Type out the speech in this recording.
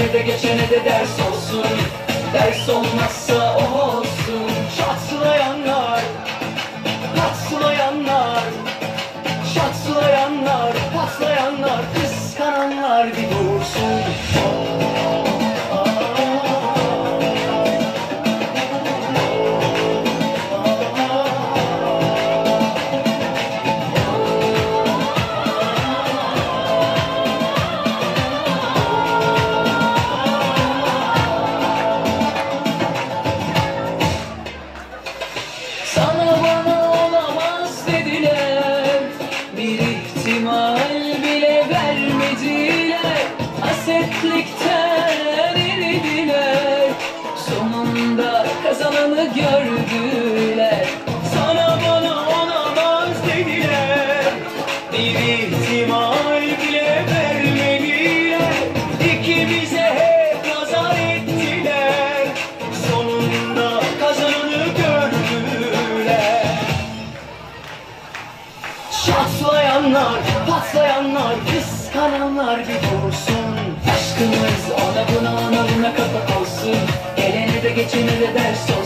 Gelene de geçene de ders olsun. Ders olmazsa o ihtimal bile vermediler Hasetlikten eridiler Sonunda kazananı gördüler Sana bana olamaz dediler. Bir ihtimal Suçlayanlar, patlayanlar, kıskananlar bir dursun Aşkımız ona buna analına kapak olsun. Gelene de geçene de ders olsun